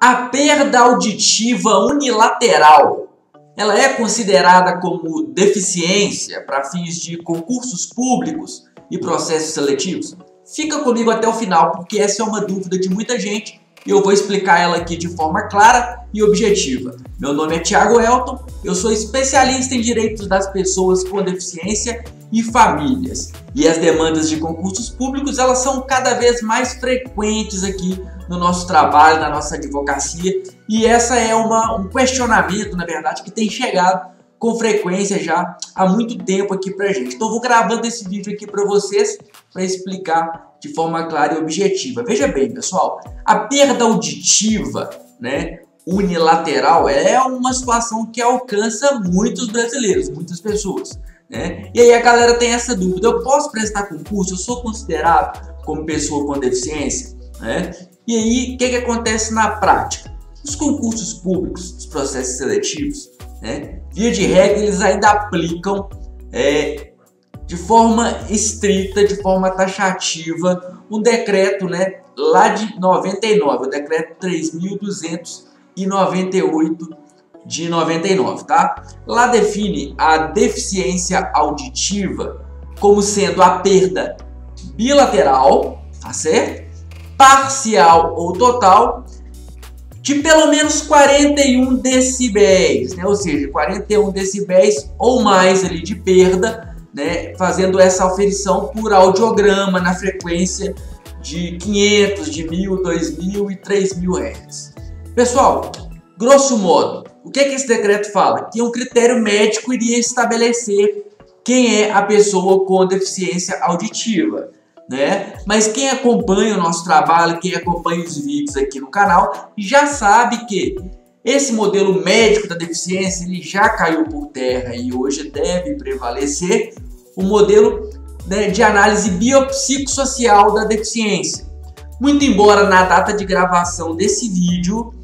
A perda auditiva unilateral, ela é considerada como deficiência para fins de concursos públicos e processos seletivos? Fica comigo até o final, porque essa é uma dúvida de muita gente e eu vou explicar ela aqui de forma clara e objetiva. Meu nome é Thiago Elton, eu sou especialista em direitos das pessoas com deficiência e famílias. E as demandas de concursos públicos, elas são cada vez mais frequentes aqui no nosso trabalho, na nossa advocacia, e essa é uma, um questionamento, na verdade, que tem chegado com frequência já há muito tempo aqui pra gente. Então vou gravando esse vídeo aqui para vocês para explicar de forma clara e objetiva. Veja bem, pessoal, a perda auditiva, né, unilateral é uma situação que alcança muitos brasileiros, muitas pessoas. Né? E aí a galera tem essa dúvida: eu posso prestar concurso? Eu sou considerado como pessoa com deficiência? Né? E aí o que, que acontece na prática? Os concursos públicos, os processos seletivos, né? via de regra, eles ainda aplicam é, de forma estrita, de forma taxativa, um decreto né, lá de 99, o decreto 3.298 de 99, tá? Lá define a deficiência auditiva como sendo a perda bilateral, tá certo? Parcial ou total de pelo menos 41 decibéis, né? Ou seja, 41 decibéis ou mais ali de perda, né? Fazendo essa aferição por audiograma na frequência de 500, de 1000, 2000 e 3000 Hz. Pessoal, grosso modo, o que, é que esse decreto fala? Que um critério médico iria estabelecer quem é a pessoa com deficiência auditiva. Né? Mas quem acompanha o nosso trabalho, quem acompanha os vídeos aqui no canal, já sabe que esse modelo médico da deficiência ele já caiu por terra e hoje deve prevalecer o modelo né, de análise biopsicossocial da deficiência. Muito embora na data de gravação desse vídeo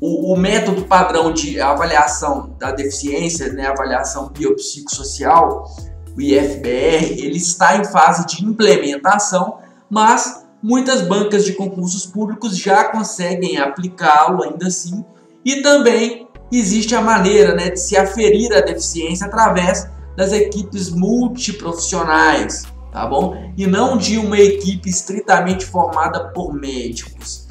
o, o, método padrão de avaliação da deficiência, né, avaliação biopsicossocial, o IFBR, ele está em fase de implementação, mas muitas bancas de concursos públicos já conseguem aplicá-lo ainda assim, e também existe a maneira né, de se aferir a deficiência através das equipes multiprofissionais, tá bom? E não de uma equipe estritamente formada por médicos.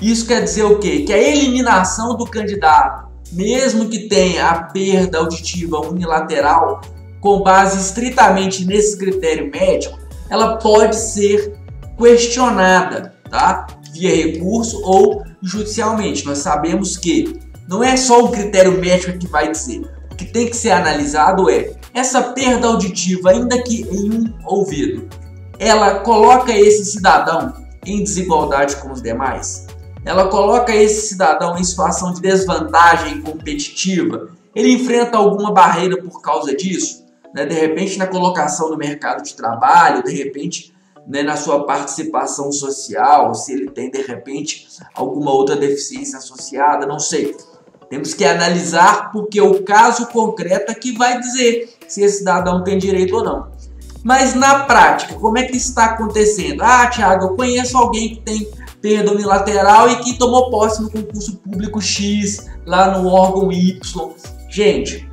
Isso quer dizer o quê? Que a eliminação do candidato, mesmo que tenha a perda auditiva unilateral, com base estritamente nesse critério médico, ela pode ser questionada, tá? Via recurso ou judicialmente. Nós sabemos que não é só o critério médico que vai dizer. O que tem que ser analisado é essa perda auditiva, ainda que em um ouvido, ela coloca esse cidadão em desigualdade com os demais? ela coloca esse cidadão em situação de desvantagem competitiva, ele enfrenta alguma barreira por causa disso, né? de repente na colocação no mercado de trabalho, de repente né, na sua participação social, se ele tem de repente alguma outra deficiência associada, não sei. Temos que analisar porque o caso concreto é que vai dizer se esse cidadão tem direito ou não. Mas na prática, como é que está acontecendo? Ah, Tiago, eu conheço alguém que tem perda unilateral e que tomou posse no concurso público X, lá no órgão Y. Gente,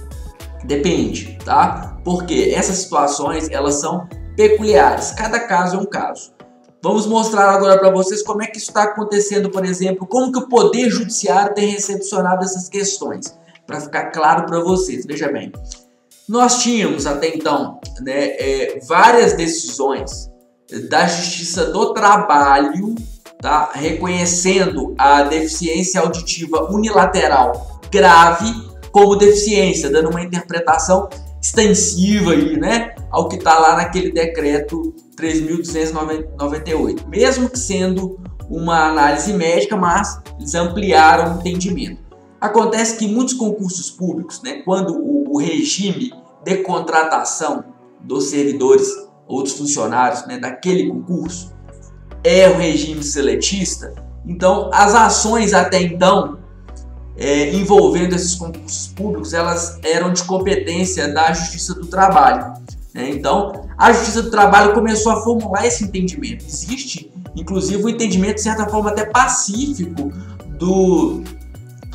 depende, tá? Porque essas situações, elas são peculiares, cada caso é um caso. Vamos mostrar agora para vocês como é que está acontecendo, por exemplo, como que o Poder Judiciário tem recepcionado essas questões, para ficar claro para vocês. Veja bem, nós tínhamos até então né, é, várias decisões da Justiça do Trabalho tá? reconhecendo a deficiência auditiva unilateral grave como deficiência, dando uma interpretação extensiva aí, né, ao que está lá naquele decreto 3.298, mesmo que sendo uma análise médica, mas eles ampliaram o entendimento. Acontece que muitos concursos públicos, né, quando o, o regime de contratação dos servidores ou dos funcionários né, daquele concurso é o regime seletista, então as ações até então é, envolvendo esses concursos públicos, elas eram de competência da Justiça do Trabalho. Né? Então, a Justiça do Trabalho começou a formular esse entendimento. Existe, inclusive, um entendimento, de certa forma, até pacífico do,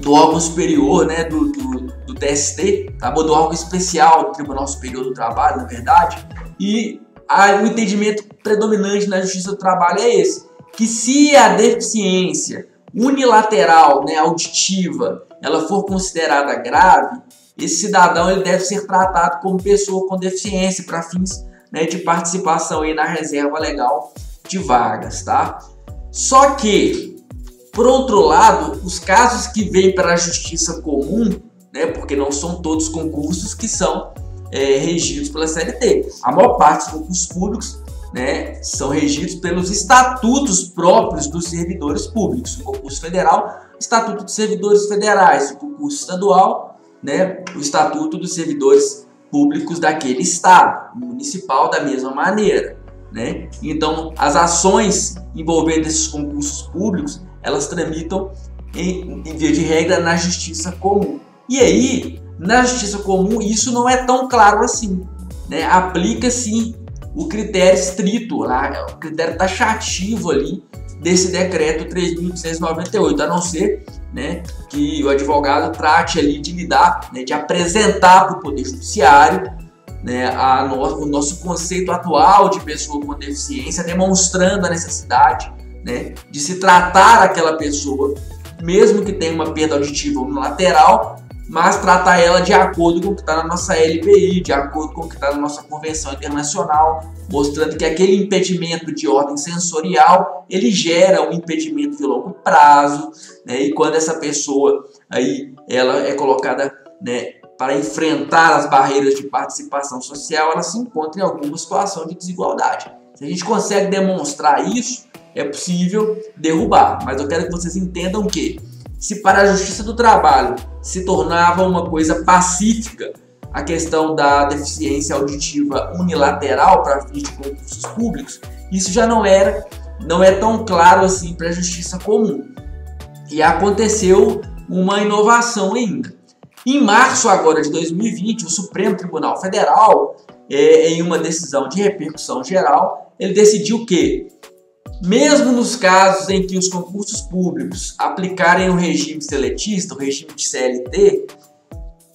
do órgão superior, né, do, do, do TST, tá do órgão especial do Tribunal Superior do Trabalho, na verdade, e a, o entendimento predominante na Justiça do Trabalho é esse, que se a deficiência unilateral, né, auditiva, ela for considerada grave, esse cidadão ele deve ser tratado como pessoa com deficiência para fins né, de participação aí na reserva legal de vagas, tá? Só que, por outro lado, os casos que vêm para a justiça comum, né, porque não são todos concursos que são é, regidos pela CLT. A maior parte dos concursos públicos né, são regidos pelos estatutos próprios dos servidores públicos. O concurso federal, Estatuto dos Servidores Federais, o concurso estadual, né, o Estatuto dos Servidores Públicos daquele estado, municipal da mesma maneira. Né? Então, as ações envolvendo esses concursos públicos, elas tramitam em, em via de regra na justiça comum. E aí, na justiça comum, isso não é tão claro assim. Né? Aplica-se o critério estrito, lá, o critério taxativo ali desse decreto 3.698, a não ser né, que o advogado trate ali de lidar, né, de apresentar para o Poder Judiciário né, a no, o nosso conceito atual de pessoa com deficiência, demonstrando a necessidade né, de se tratar aquela pessoa, mesmo que tenha uma perda auditiva unilateral, mas tratar ela de acordo com o que está na nossa LPI, de acordo com o que está na nossa convenção internacional, mostrando que aquele impedimento de ordem sensorial ele gera um impedimento de longo prazo, né? e quando essa pessoa aí ela é colocada né, para enfrentar as barreiras de participação social, ela se encontra em alguma situação de desigualdade. Se a gente consegue demonstrar isso, é possível derrubar. Mas eu quero que vocês entendam que se para a justiça do trabalho se tornava uma coisa pacífica a questão da deficiência auditiva unilateral para fins de concursos públicos, isso já não era, não é tão claro assim para a justiça comum. E aconteceu uma inovação ainda. Em março agora de 2020, o Supremo Tribunal Federal, é, em uma decisão de repercussão geral, ele decidiu que mesmo nos casos em que os concursos públicos aplicarem o regime seletista, o regime de CLT,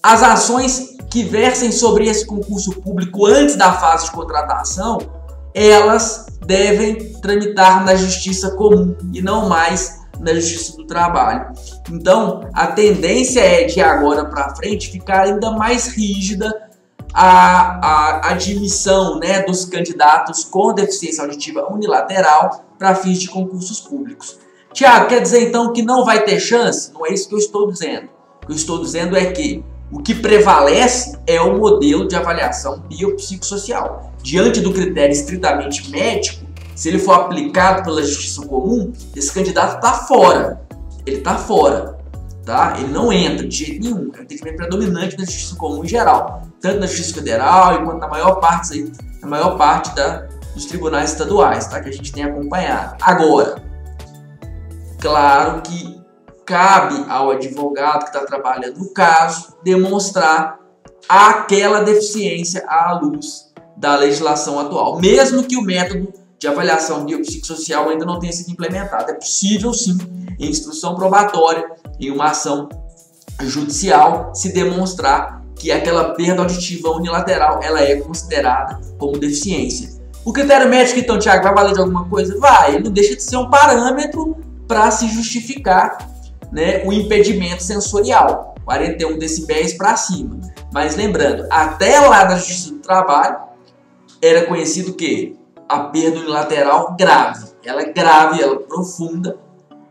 as ações que versem sobre esse concurso público antes da fase de contratação, elas devem tramitar na justiça comum e não mais na justiça do trabalho. Então, a tendência é de agora para frente ficar ainda mais rígida a, a admissão né, dos candidatos com deficiência auditiva unilateral para fins de concursos públicos. Tiago, quer dizer então que não vai ter chance? Não é isso que eu estou dizendo. O que eu estou dizendo é que o que prevalece é o modelo de avaliação biopsicossocial. Diante do critério estritamente médico, se ele for aplicado pela justiça comum, esse candidato está fora. Ele está fora tá? Ele não entra de jeito nenhum. Tem que ser predominante na justiça comum em geral, tanto na justiça federal quanto na maior parte na maior parte da, dos tribunais estaduais, tá? Que a gente tem acompanhado. Agora, claro que cabe ao advogado que está trabalhando no caso demonstrar aquela deficiência à luz da legislação atual, mesmo que o método de avaliação biopsicossocial ainda não tenha sido implementado. É possível sim, em instrução probatória, em uma ação judicial, se demonstrar que aquela perda auditiva unilateral ela é considerada como deficiência. O critério médico, então, Tiago, vai valer de alguma coisa? Vai, não deixa de ser um parâmetro para se justificar né, o impedimento sensorial, 41 decibéis para cima. Mas lembrando, até lá na Justiça do Trabalho, era conhecido que a perda unilateral grave, ela é grave, ela é profunda,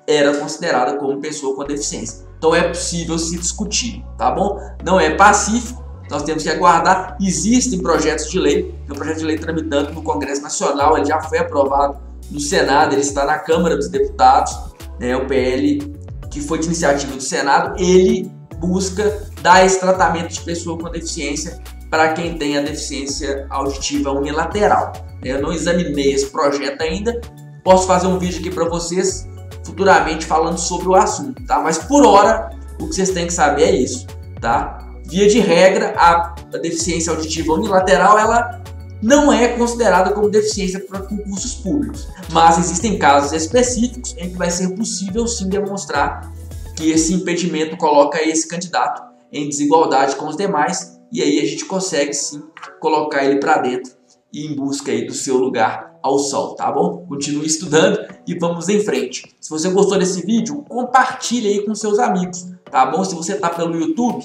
era considerada como pessoa com deficiência. Então é possível se discutir, tá bom? Não é pacífico, nós temos que aguardar. Existem projetos de lei, tem um projeto de lei tramitando no Congresso Nacional, ele já foi aprovado no Senado, ele está na Câmara dos Deputados, né, o PL que foi de iniciativa do Senado, ele busca dar esse tratamento de pessoa com deficiência para quem tem a deficiência auditiva unilateral. Eu não examinei esse projeto ainda, posso fazer um vídeo aqui para vocês futuramente falando sobre o assunto, tá? Mas por hora, o que vocês têm que saber é isso, tá? Via de regra, a, deficiência auditiva unilateral, ela não é considerada como deficiência para concursos públicos, mas existem casos específicos em que vai ser possível sim demonstrar que esse impedimento coloca esse candidato em desigualdade com os demais e aí a gente consegue sim colocar ele para dentro e em busca aí do seu lugar ao sol, tá bom? Continue estudando e vamos em frente. Se você gostou desse vídeo, compartilhe aí com seus amigos, tá bom? Se você tá pelo YouTube,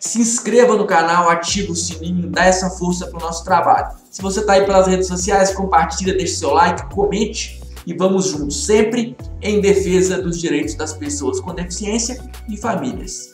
se inscreva no canal, ative o sininho, dá essa força pro nosso trabalho. Se você tá aí pelas redes sociais, compartilha, deixe seu like, comente e vamos juntos, sempre em defesa dos direitos das pessoas com deficiência e famílias.